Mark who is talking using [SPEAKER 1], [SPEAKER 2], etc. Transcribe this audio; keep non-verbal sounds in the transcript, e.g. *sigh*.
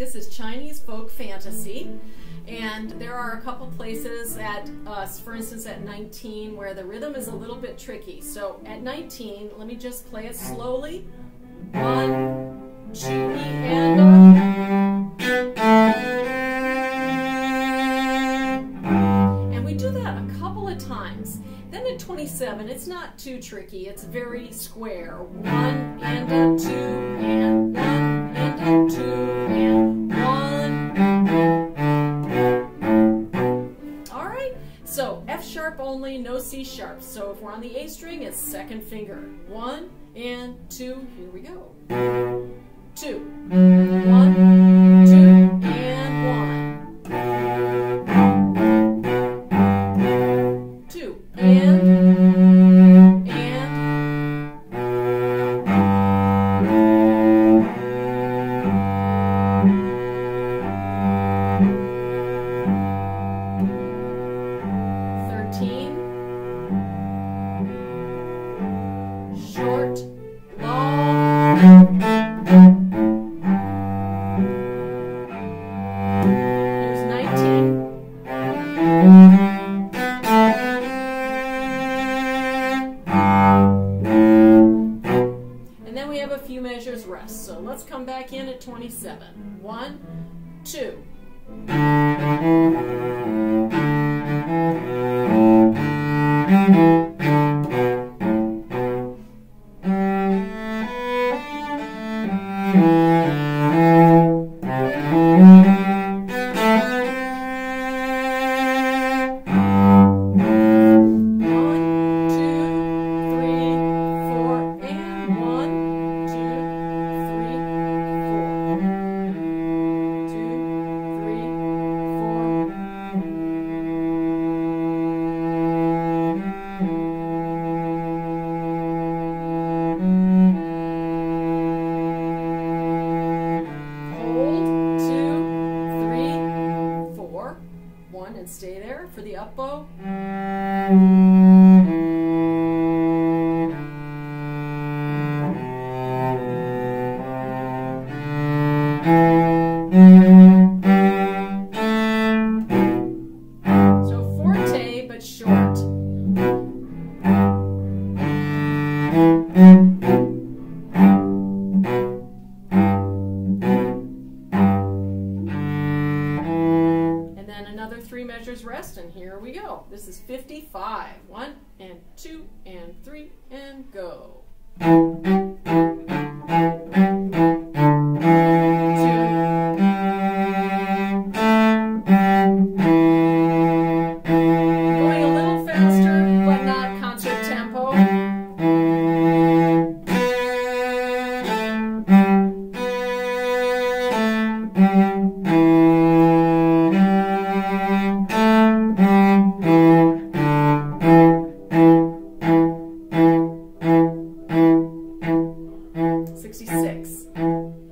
[SPEAKER 1] this is Chinese folk fantasy. And there are a couple places at, uh, for instance, at 19 where the rhythm is a little bit tricky. So at 19, let me just play it slowly. One, two, and And we do that a couple of times. Then at 27, it's not too tricky. It's very square. One and a two and one C sharp. So if we're on the A string, it's second finger. One and two. Here we go. Two. One, rest. So let's come back in at 27. One, two. One, four. One, and stay there for the up bow. *laughs* measures rest, and here we go. This is 55. One and two and three and go. Música